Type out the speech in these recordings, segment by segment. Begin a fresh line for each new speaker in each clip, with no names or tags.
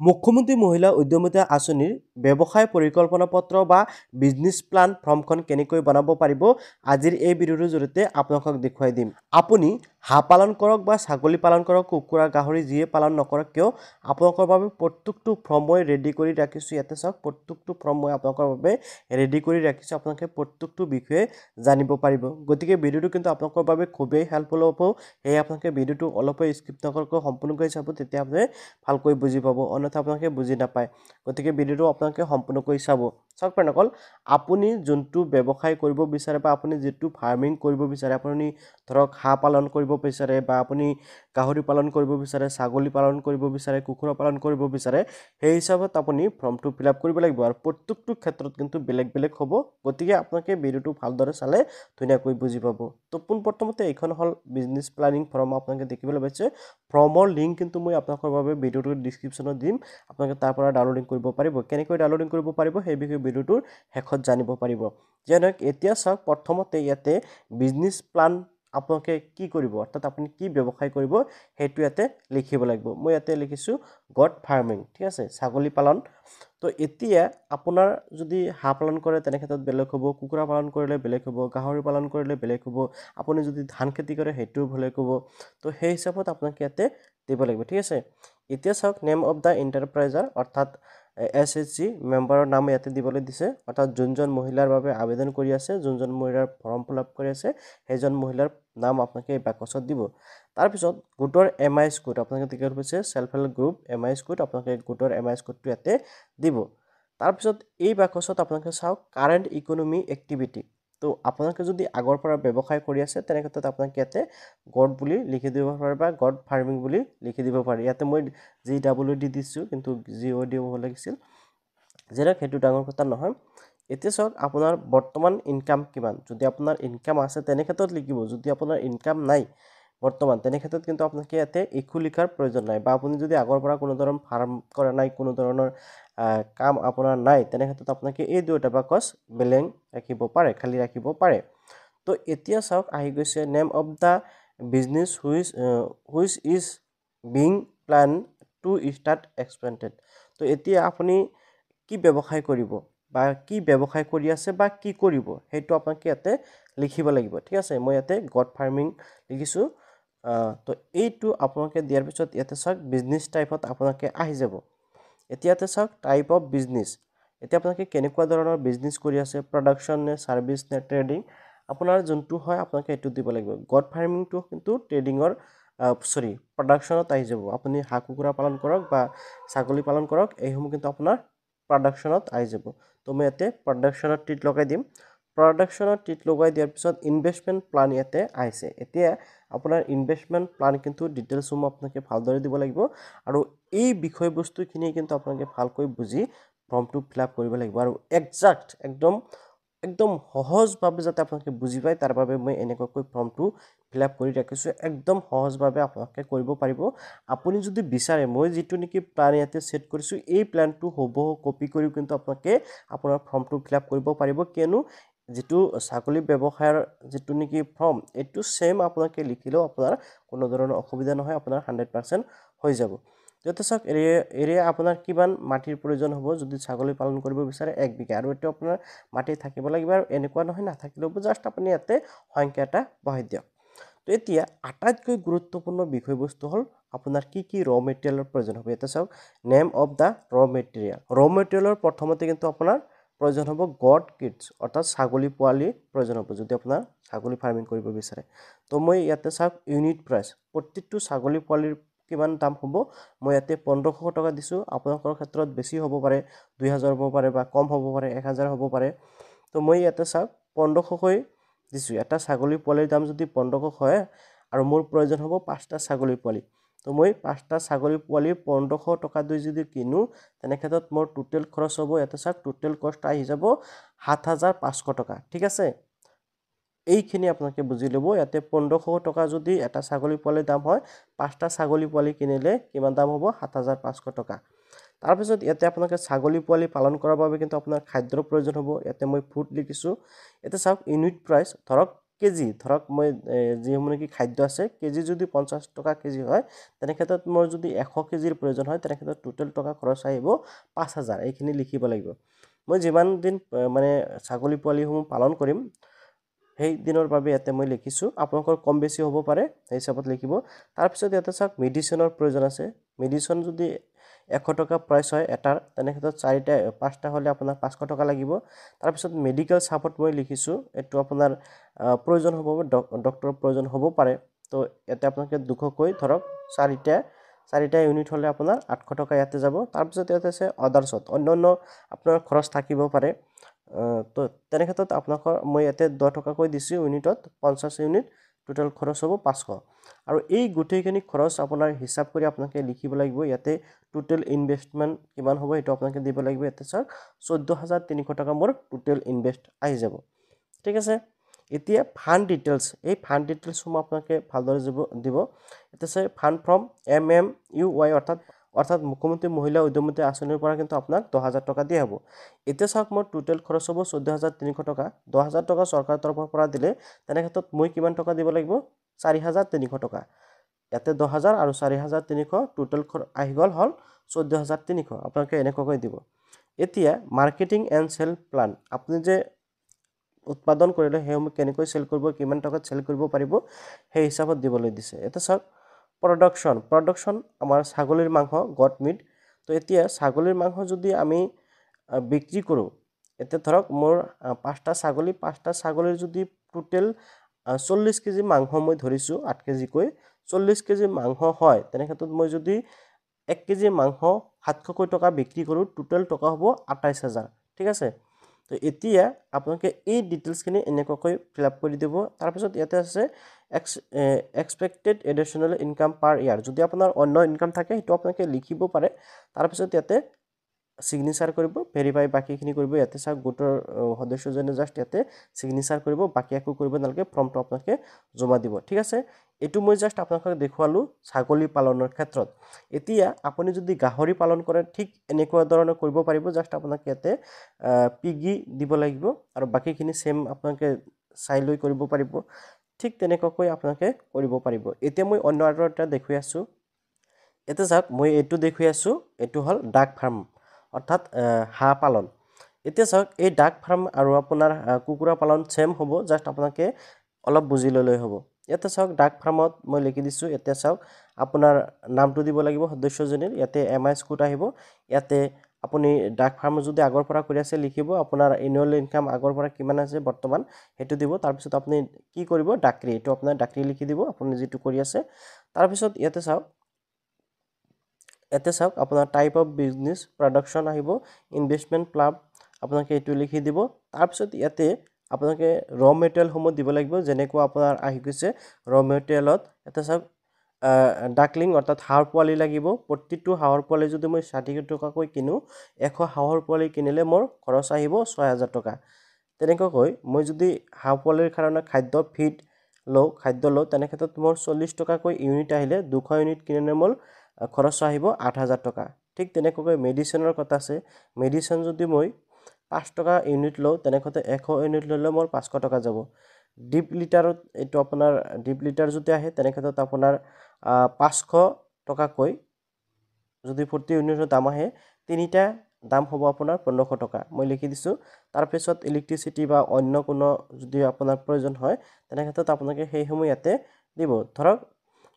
মুখ্যমন্ত্ৰী মহিলা উদ্যমিতা আঁচনিৰ ব্যৱসায় পৰিকল্পনা পত্ৰ বা বিজনেছ প্লান ফৰ্মখন কেনেকৈ বনাব পাৰিব আজিৰ এই ভিডিঅ'টোৰ জৰিয়তে আপোনালোকক দেখুৱাই দিম। আপুনি হাঁহ পালন কৰক বা ছাগলী পালন কৰক কুকুৰা গাহৰি যিয়ে পালন নকৰক কিয়? আপোনালোকৰ বাবে প্ৰত্যেকটো ফৰ্ম মই ৰেডি কৰি ৰাখিছোঁ ইয়াতে চাওক প্ৰত্যেকটো ফৰ্ম মই আপোনালোকৰ বাবে ৰেডি কৰি ৰাখিছোঁ আপোনালোকে প্ৰত্যেকটো বিষয়ে জানিব পাৰিব। গতিকে ভিডিঅ'টো কিন্তু আপোনালোকৰ বাবে খুবেই হেল্পফুল হ'ব সেয়ে আপোনালোকে ভিডিঅ'টো অলপো স্কিপ নকৰাকৈ সম্পূৰ্ণকৈ চাব তেতিয়া আপুনি ভালকৈ বুজি পাব। অন্যথা আপোনালোকে বুজি নাপায়। গতিকে ভিডিঅ'টো আপোনালোকে সম্পূৰ্ণকৈ চাব। চাওক ফ্ৰেণ্ডসকল আপুনি যোনটো ব্যৱসায় কৰিব বিচাৰে বা আপুনি যিটো ফাৰ্মিং কৰিব বিচাৰে আপুনি ধৰক হাঁহ পালন কৰিব বিচাৰে বা আপুনি গাহৰি পালন কৰিব বিচাৰে ছাগলী পালন কৰিব বিচাৰে কুকুৰা পালন কৰিব বিচাৰে সেই হিচাপত আপুনি ফৰ্মটো ফিল আপ কৰিব লাগিব আৰু প্ৰত্যেকটো ক্ষেত্ৰত কিন্তু বেলেগ বেলেগ হ'ব। গতিকে আপোনালোকে ভিডিঅ'টো ভালদৰে চালে ধুনীয়াকৈ বুজি পাব। তো পোনপ্ৰথমতে এইখন হ'ল বিজনেছ প্লেনিং ফৰ্ম আপোনালোকে দেখিবলৈ পাইছে। ফৰ্মৰ লিংক কিন্তু মই আপোনালোকৰ বাবে ভিডিঅ'টোৰ ডিছক্ৰিপশ্যনত দিম। আপোনালোকে তাৰ পৰা ডাউনলোডিং কৰিব পাৰিব। কেনেকৈ ডাউনলোডিং কৰিব পাৰিব সেই বিষয়ে ভিডিঅ'টোৰ শেষত জানিব পাৰিব। যেনে এতিয়া চাওক প্ৰথমতে ইয়াতে বিজনেছ প্লান আপোনালোকে কি কৰিব অৰ্থাৎ আপুনি কি ব্যৱসায় কৰিব সেইটো ইয়াতে লিখিব লাগিব। মই ইয়াতে লিখিছোঁ গড ফাৰ্মিং ঠিক আছে ছাগলী পালন। তো এতিয়া আপোনাৰ যদি হাঁহ পালন কৰে তেনে ক্ষেত্ৰত বেলেগ হ'ব কুকুৰা পালন কৰিলে বেলেগ হ'ব গাহৰি পালন কৰিলে বেলেগ হ'ব আপুনি যদি ধান খেতি কৰে সেইটোও বেলেগ হ'ব। তো সেই হিচাপত আপোনালোকে ইয়াতে দিব লাগিব ঠিক আছে। এতিয়া চাওক নেম অফ দ্য এণ্টাৰপ্ৰাইজাৰ অৰ্থাৎ এছ এইচ জি মেম্বাৰৰ নাম ইয়াতে দিবলৈ দিছে। অৰ্থাৎ যোনজন মহিলাৰ বাবে আবেদন কৰি আছে যোনজন মহিলাৰ ফৰ্ম ফিল আপ কৰি আছে সেইজন মহিলাৰ নাম আপোনালোকে এই বাকচত দিব। তাৰপিছত গোটৰ এম আই স্কুট আপোনালোকে টিকেট হৈছে self help group M I scoot আপোনালোকে গোটৰ এম আই স্কুটটো ইয়াতে দিব। তাৰপিছত এই বাকচত আপোনালোকে চাওক কাৰেণ্ট ইকনমি এক্টিভিটি তো আপোনালোকে যদি আগৰ পৰা ব্যৱসায় কৰি আছে তেনে ক্ষেত্ৰত আপোনালোকে ইয়াতে গড বুলি লিখি দিব পাৰে বা গড ফাৰ্মিং বুলি লিখি দিব পাৰে। ইয়াতে মই জি ডাব্লিউ ডি দিছোঁ কিন্তু জি অ' ডি হ'ব লাগিছিল যেনে সেইটো ডাঙৰ কথা নহয়। এতিয়া চাওক আপোনাৰ বৰ্তমান ইনকাম কিমান? যদি আপোনাৰ ইনকাম আছে তেনে ক্ষেত্ৰত লিখিব। যদি আপোনাৰ ইনকাম নাই বৰ্তমান। তেনে ক্ষেত্ৰত কিন্তু আপোনালোকে ইয়াতে একো লিখাৰ প্ৰয়োজন নাই বা আপুনি যদি আগৰ পৰা কোনো ধৰণৰ ফাৰ্ম কৰা নাই কোনো ধৰণৰ কাম আপোনাৰ নাই তেনে ক্ষেত্ৰত আপোনালোকে এই দুয়োটা বাকচ বেলেং ৰাখিব পাৰে খালী ৰাখিব পাৰে। তো এতিয়া চাওক আহি গৈছে name of the business which which is being plan to start expected. তো এতিয়া আপুনি কি ব্যৱসায় কৰিব বা কি ব্যৱসায় কৰি আছে বা কি কৰিব সেইটো আপোনালোকে ইয়াতে লিখিব লাগিব। ঠিক আছে মই ইয়াতে গড ফাৰ্মিং লিখিছোঁ। তো এইটো আপোনালোকে দিয়াৰ পিছত ইয়াতে চাওক বিজনেছ টাইপত আপোনালোকে আহি যাব। এতিয়া ইয়াতে চাওক টাইপ অফ বিজনেছ এতিয়া আপোনালোকে কেনেকুৱা ধৰণৰ বিজনেছ কৰি আছে প্ৰডাকশ্যন নে ছাৰ্ভিচ নে ট্ৰেডিং আপোনাৰ যোনটো হয় আপোনালোকে এইটো দিব লাগিব। গড ফাৰ্মিংটো কিন্তু ট্ৰেডিঙৰ চৰি প্ৰডাকশ্যনত আহি যাব। আপুনি হাঁহ কুকুৰা পালন কৰক বা ছাগলী পালন কৰক এইসমূহ কিন্তু আপোনাৰ প্ৰডাকশ্যনত আহি যাব। তো মই ইয়াতে প্ৰডাকশ্যনত টিট লগাই দিম। প্ৰডাকশ্যনত টিট লগাই দিয়াৰ পিছত ইনভেষ্টমেণ্ট প্লান ইয়াতে আহিছে। এতিয়া আপোনাৰ ইনভেষ্টমেণ্ট প্লান কিন্তু ডিটেইলছসমূহ আপোনালোকে ভালদৰে দিব লাগিব আৰু এই বিষয়বস্তুখিনি কিন্তু আপোনালোকে ভালকৈ বুজি ফৰ্মটো ফিল আপ কৰিব লাগিব আৰু একজাক্ট একদম একদম সহজভাৱে যাতে আপোনালোকে বুজি পায় তাৰ বাবে মই এনেকুৱাকৈ ফৰ্মটো ফিল আপ কৰি ৰাখিছোঁ। একদম সহজভাৱে আপোনালোকে কৰিব পাৰিব। আপুনি যদি বিচাৰে মই যিটো নেকি প্লান ইয়াতে ছেট কৰিছোঁ এই প্লেনটো হ'ব কপি কৰিও কিন্তু আপোনালোকে আপোনাৰ ফৰ্মটো ফিল আপ কৰিব পাৰিব। কিয়নো যিটো ছাগলী ব্যৱসায়ৰ যিটো নেকি ফৰ্ম এইটো ছেইম আপোনালোকে লিখিলেও আপোনাৰ কোনো ধৰণৰ অসুবিধা নহয় আপোনাৰ হাণ্ড্ৰেড পাৰ্চেণ্ট হৈ যাব। যাতে চাওক এৰিয়া আপোনাৰ কিমান মাটিৰ প্ৰয়োজন হ'ব যদি ছাগলী পালন কৰিব বিচাৰে এক বিঘা। আৰু এইটো আপোনাৰ মাটি থাকিব লাগিব আৰু এনেকুৱা নহয় নাথাকিলেও জাষ্ট আপুনি ইয়াতে সংখ্যা এটা বহাই দিয়ক। তো এতিয়া আটাইতকৈ গুৰুত্বপূৰ্ণ বিষয়বস্তু হ'ল আপোনাৰ কি কি ৰ মেটেৰিয়েলৰ প্ৰয়োজন হ'ব। ইয়াতে চাওক নেম অফ দ্য ৰ মেটেৰিয়েল ৰ মেটেৰিয়েলৰ প্ৰথমতে কিন্তু আপোনাৰ প্ৰয়োজন হ'ব গড কিডছ অৰ্থাৎ ছাগলী পোৱালিৰ প্ৰয়োজন হ'ব যদি আপোনাৰ ছাগলী ফাৰ্মিং কৰিব বিচাৰে। তো মই ইয়াতে চাওক ইউনিট প্ৰাইচ প্ৰত্যেকটো ছাগলী পোৱালিৰ কিমান দাম হ'ব মই ইয়াতে পোন্ধৰশ টকা দিছোঁ আপোনালোকৰ ক্ষেত্ৰত বেছি হ'ব পাৰে দুই হাজাৰ হ'ব পাৰে বা কম হ'ব পাৰে এক হাজাৰ হ'ব পাৰে। তো মই ইয়াতে চাওক পোন্ধৰশকৈ দিছোঁ এটা ছাগলী পোৱালিৰ দাম যদি পোন্ধৰশ হয় আৰু মোৰ প্ৰয়োজন হ'ব পাঁচটা ছাগলী পোৱালি। তো মই পাঁচটা ছাগলী পোৱালি পোন্ধৰশ টকা দি যদি কিনো তেনে ক্ষেত্ৰত মোৰ টোটেল খৰচ হ'ব ইয়াতে চাওক টোটেল কষ্ট আহি যাব সাত হাজাৰ পাঁচশ টকা ঠিক আছে? এইখিনি আপোনালোকে বুজি ল'ব ইয়াতে পোন্ধৰশ টকা যদি এটা ছাগলী পোৱালিৰ দাম হয় পাঁচটা ছাগলী পোৱালি কিনিলে কিমান দাম হ'ব? সাত হাজাৰ পাঁচশ টকা। তাৰপিছত ইয়াতে আপোনালোকে ছাগলী পোৱালি পালন কৰাৰ বাবে কিন্তু আপোনাৰ খাদ্যৰ প্ৰয়োজন হ'ব ইয়াতে মই ফুড লিখিছোঁ। ইয়াতে চাওক ইউনিট প্ৰাইচ ধৰক কেজি ধৰক মই যিসমূহ নেকি খাদ্য আছে কেজি যদি পঞ্চাছ টকা কেজি হয় তেনে ক্ষেত্ৰত মোৰ যদি এশ কেজিৰ প্ৰয়োজন হয় তেনে ক্ষেত্ৰত টোটেল টকা খৰচ আহিব পাঁচ হাজাৰ। এইখিনি লিখিব লাগিব। মই যিমান দিন মানে ছাগলী পোৱালিসমূহ পালন কৰিম সেই দিনৰ বাবে ইয়াতে মই লিখিছোঁ। আপোনালোকৰ কম বেছি হ'ব পাৰে সেই হিচাপত লিখিব। তাৰপিছত ইয়াতে চাওক মেডিচিনৰ প্ৰয়োজন আছে। মেডিচিন যদি এশ টকা প্ৰাইচ হয় এটাৰ তেনে ক্ষেত্ৰত চাৰিটা পাঁচটা হ'লে আপোনাৰ পাঁচশ টকা লাগিব। তাৰপিছত মেডিকেল চাপত মই লিখিছোঁ এইটো আপোনাৰ প্ৰয়োজন হ'ব ডক্টৰৰ প্ৰয়োজন হ'ব পাৰে। তো ইয়াতে আপোনালোকে দুশকৈ ধৰক চাৰিটা চাৰিটা ইউনিট হ'লে আপোনাৰ আঠশ টকা ইয়াতে যাব। তাৰপিছত ইয়াতে আছে আদাৰ্ছত অন্য আপোনাৰ খৰচ থাকিব পাৰে। তো তেনে ক্ষেত্ৰত আপোনালোকৰ মই ইয়াতে দহ টকাকৈ দিছোঁ ইউনিটত পঞ্চাছ ইউনিট টোটেল খৰচ হ'ব পাঁচশ। আৰু এই গোটেইখিনি খৰচ আপোনাৰ হিচাপ কৰি আপোনালোকে লিখিব লাগিব ইয়াতে টোটেল ইনভেষ্টমেণ্ট কিমান হ'ব সেইটো আপোনালোকে দিব লাগিব ইয়াতে চাওক চৈধ্য হাজাৰ তিনিশ টকা মোৰ টোটেল ইনভেষ্ট আহি যাব। ঠিক আছে? এতিয়া ফাণ্ড ডিটেইলছ এই ফাণ্ড ডিটেইলছসমূহ আপোনালোকে ভালদৰে দিব দিব এতিয়া চাই fund from M M U Y অৰ্থাৎ অৰ্থাৎ মুখ্যমন্ত্ৰী মহিলা উদ্যমতী আঁচনিৰ পৰা কিন্তু আপোনাক দহ হাজাৰ টকা দিয়া হ'ব। এতিয়া চাওক মোৰ টোটেল খৰচ হ'ব চৈধ্য হাজাৰ তিনিশ টকা। দহ হাজাৰ টকা চৰকাৰৰ তৰফৰ পৰা দিলে তেনে ক্ষেত্ৰত মই কিমান টকা দিব লাগিব? চাৰি হাজাৰ তিনিশ টকা। ইয়াতে দহ হাজাৰ আৰু চাৰি হাজাৰ তিনিশ টোটেল আহি গ'ল হ'ল চৈধ্য হাজাৰ তিনিশ। আপোনালোকে এনেকুৱাকৈ দিব। এতিয়া মাৰ্কেটিং এণ্ড চেল প্লান আপুনি যে উৎপাদন কৰিলে সেইসমূহ কেনেকৈ চেল কৰিব কিমান টকাত চেল কৰিব পাৰিব সেই হিচাপত দিবলৈ দিছে। এতিয়া চাওক প্ৰডাকশ্যন প্ৰডাকশ্যন আমাৰ ছাগলীৰ মাংস গট মিট তো এতিয়া ছাগলীৰ মাংস যদি আমি বিক্ৰী কৰোঁ এতিয়া ধৰক মোৰ পাঁচটা ছাগলী পাঁচটা ছাগলীৰ যদি টোটেল চল্লিছ কেজি মাংস মই ধৰিছোঁ আঠ কেজিকৈ চল্লিছ কেজি মাংস হয় তেনে ক্ষেত্ৰত মই যদি এক কেজি মাংস সাতশকৈ টকা বিক্ৰী কৰোঁ টোটেল টকা হ'ব আঠাইছ হাজাৰ। ঠিক আছে? তো এতিয়া আপোনালোকে এই ডিটেইলছখিনি এনেকুৱাকৈ ফিল আপ কৰি দিব। তাৰপিছত ইয়াতে আছে ex expected additional income per year যদি আপোনাৰ অন্য ইনকাম থাকে সেইটো আপোনালোকে লিখিব পাৰে। তাৰপিছত ইয়াতে ছিগনেচাৰ কৰিব ভেৰিফাই বাকীখিনি কৰিব। ইয়াতে চাওক গোটৰ সদস্যজনে জাষ্ট ইয়াতে ছিগনেচাৰ কৰিব বাকী একো কৰিব নালাগে ফৰ্মটো আপোনালোকে জমা দিব। ঠিক আছে? এইটো মই জাষ্ট আপোনালোকক দেখুৱালোঁ ছাগলী পালনৰ ক্ষেত্ৰত। এতিয়া আপুনি যদি গাহৰি পালন কৰে ঠিক এনেকুৱা ধৰণে কৰিব পাৰিব। জাষ্ট আপোনাক ইয়াতে পিগি দিব লাগিব আৰু বাকীখিনি ছেম আপোনালোকে চাই লৈ কৰিব পাৰিব। ঠিক তেনেকুৱাকৈ আপোনালোকে কৰিব পাৰিব। এতিয়া মই অন্য আৰু এটা দেখুৱাই আছোঁ। এতিয়া চাওক মই এইটো দেখুৱাই আছোঁ এইটো হ'ল ডাক ফাৰ্ম অৰ্থাৎ হাঁহ পালন। এতিয়া চাওক এই ডাক ফাৰ্ম আৰু আপোনাৰ কুকুৰা পালন ছেম হ'ব জাষ্ট আপোনালোকে অলপ বুজি ল'লেই হ'ব। ইয়াতে চাওক ডাক ফাৰ্মত মই লিখি দিছোঁ এতিয়া চাওক আপোনাৰ নামটো দিব লাগিব সদস্যজনীৰ ইয়াতে এম আই স্কুট আহিব ইয়াতে আপুনি ডাক ফাৰ্ম যদি আগৰ পৰা কৰি আছে লিখিব আপোনাৰ এনুৱেল ইনকাম আগৰ পৰা কিমান আছে বৰ্তমান সেইটো দিব। তাৰপিছত আপুনি কি কৰিব? ডাকৰি এইটো আপোনাৰ ডাকৰি লিখি দিব আপুনি যিটো কৰি আছে। তাৰপিছত ইয়াতে চাওক ইয়াতে চাওক আপোনাৰ টাইপ অফ বিজনেছ প্ৰডাকশ্যন আহিব ইনভেষ্টমেণ্ট প্লাব আপোনালোকে এইটো লিখি দিব। তাৰপিছত ইয়াতে আপোনালোকে ৰ মেটেৰিয়েলসমূহ দিব লাগিব যেনেকুৱা আপোনাৰ আহি গৈছে ৰ মেটেৰিয়েলত ইয়াতে চাওক ডাকলিং অৰ্থাৎ হাঁহৰ পোৱালি লাগিব। প্ৰতিটো হাঁহৰ পোৱালি যদি মই ষাঠি টকাকৈ কিনো এশ হাঁহৰ পোৱালি কিনিলে মোৰ খৰচ আহিব ছয় হাজাৰ টকা। তেনেকুৱাকৈ মই যদি হাঁহ পোৱালিৰ কাৰণে খাদ্য ফিড লওঁ খাদ্য লওঁ তেনে ক্ষেত্ৰত মোৰ চল্লিছ টকাকৈ ইউনিট আহিলে দুশ ইউনিট কিনিলে মোৰ খৰচ আহিব আঠ হাজাৰ টকা। ঠিক তেনেকুৱাকৈ মেডিচিনৰ কথা আছে। মেডিচিন যদি মই পাঁচ টকা ইউনিট লওঁ তেনেক্ষেত্ৰত এশ ইউনিট ল'লে মোৰ পাঁচশ টকা যাব। ডিপ লিটাৰত এইটো আপোনাৰ ডিপ লিটাৰ যদি আহে তেনেক্ষেত্ৰত আপোনাৰ পাঁচশ টকাকৈ যদি ফৰ্টি ইউনিটৰ দাম আহে তিনিটা দাম হ'ব আপোনাৰ পোন্ধৰশ টকা। মই লিখি দিছোঁ তাৰপিছত ইলেক্ট্ৰিচিটি বা অন্য কোনো যদি আপোনাৰ প্ৰয়োজন হয় তেনেক্ষেত্ৰত আপোনালোকে সেইসমূহ ইয়াতে দিব। ধৰক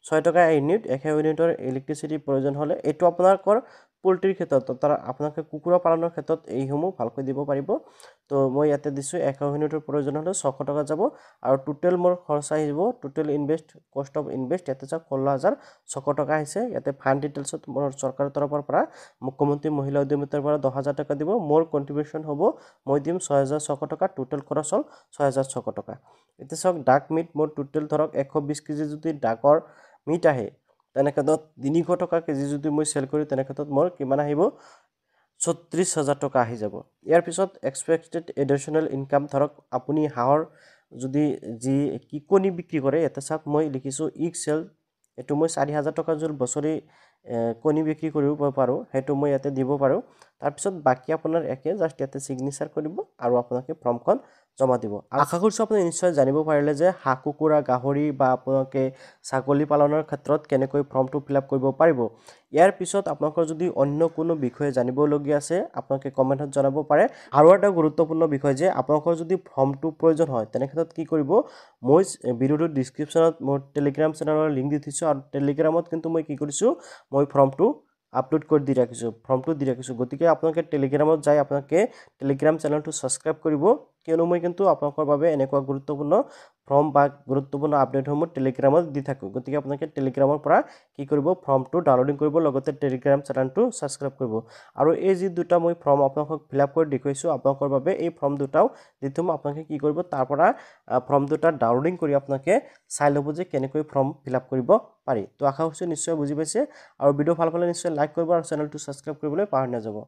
ছয় টকা ইউনিট এশ ইউনিটৰ ইলেক্ট্ৰিচিটিৰ প্ৰয়োজন হ'লে এইটো আপোনালোকৰ পল্ট্ৰিৰ ক্ষেত্ৰত আপোনালোকে কুকুৰা পালনৰ ক্ষেত্ৰত এইসমূহ ভালকৈ দিব পাৰিব। তো মই ইয়াতে দিছোঁ এশ ইউনিটৰ প্ৰয়োজন হ'লে ছশ টকা যাব আৰু টোটেল মোৰ খৰচ আহিব total invest cost of invest ইয়াতে চাওক ষোল্ল হাজাৰ ছশ টকা আহিছে। ইয়াতে ডিটেইলছত মোৰ চৰকাৰৰ তৰফৰ পৰা মুখ্যমন্ত্ৰী মহিলা উদ্যমিতাৰ পৰা দহ হাজাৰ টকা দিব মোৰ কণ্ট্ৰিবিউশ্যন হ'ব মই দিম ছয় হাজাৰ ছশ টকা টোটেল খৰচ হ'ল ছয় হাজাৰ ছশ টকা। এতিয়া চাওক ডাক মিট মোৰ টোটেল ধৰক এশ বিছ কেজি যদি ডাকৰ মিট আহে তেনেক্ষেত্ৰত তিনিশ টকা কেজি যদি মই চেল কৰোঁ তেনেক্ষেত্ৰত মোৰ কিমান আহিব? ছত্ৰিছ হাজাৰ টকা আহি যাব। ইয়াৰ পিছত এক্সপেক্টেড এডিশ্যনেল ইনকাম ধৰক আপুনি হাঁহৰ যদি যি কি কণী বিক্ৰী কৰে ইয়াতে চাওক মই লিখিছোঁ ইক চেল এইটো মই চাৰি হাজাৰ টকা যদি বছৰি কণী বিক্ৰী কৰিব পাৰোঁ সেইটো মই ইয়াতে দিব পাৰোঁ। তাৰপিছত বাকী আপোনাৰ একে জাষ্ট ইয়াতে ছিগনেচাৰ কৰিব আৰু আপোনালোকে ফৰ্মখন জমা দিব। আশা কৰিছোঁ আপুনি নিশ্চয় জানিব পাৰিলে যে হাঁহ কুকুৰা গাহৰি বা আপোনালোকে ছাগলী পালনৰ ক্ষেত্ৰত কেনেকৈ ফৰ্মটো ফিল আপ কৰিব পাৰিব। ইয়াৰ পিছত আপোনালোকৰ যদি অন্য কোনো বিষয়ে জানিবলগীয়া আছে আপোনালোকে কমেণ্টত জনাব পাৰে। আৰু এটা গুৰুত্বপূৰ্ণ বিষয় যে আপোনালোকৰ যদি ফৰ্মটো প্ৰয়োজন হয় তেনে ক্ষেত্ৰত কি কৰিব? মই ভিডিঅ'টোৰ ডিছক্ৰিপশ্যনত মোৰ টেলিগ্ৰাম চেনেলৰ লিংক দি থৈছোঁ আৰু টেলিগ্ৰামত কিন্তু মই কি কৰিছোঁ মই ফৰ্মটো আপলোড কৰি দি ৰাখিছোঁ ফৰ্মটো দি ৰাখিছোঁ। গতিকে আপোনালোকে টেলিগ্ৰামত যাই আপোনালোকে টেলিগ্ৰাম চেনেলটো ছাবস্ক্ৰাইব কৰিব। কিয়নো মই কিন্তু আপোনালোকৰ বাবে এনেকুৱা গুৰুত্বপূৰ্ণ ফৰ্ম বা গুৰুত্বপূৰ্ণ আপডেটসমূহ টেলিগ্ৰামত দি থাকোঁ। গতিকে আপোনালোকে টেলিগ্ৰামৰ পৰা কি কৰিব ফৰ্মটো ডাউনলোডিং কৰিব লগতে টেলিগ্ৰাম চেনেলটো ছাবস্ক্ৰাইব কৰিব। আৰু এই যি দুটা মই ফৰ্ম আপোনালোকক ফিল আপ কৰি দেখুৱাইছোঁ আপোনালোকৰ বাবে এই ফৰ্ম দুটাও দি থ'ম। আপোনালোকে কি কৰিব তাৰ পৰা ফৰ্ম দুটা ডাউনলোডিং কৰি আপোনালোকে চাই ল'ব যে কেনেকৈ ফৰ্ম ফিল আপ কৰিব পাৰি। তো আশা কৰিছোঁ নিশ্চয় বুজি পাইছে। আৰু ভিডিঅ' ভাল পালে নিশ্চয় লাইক কৰিব আৰু চেনেলটো ছাবস্ক্ৰাইব কৰিবলৈ পাহৰি নাযাব।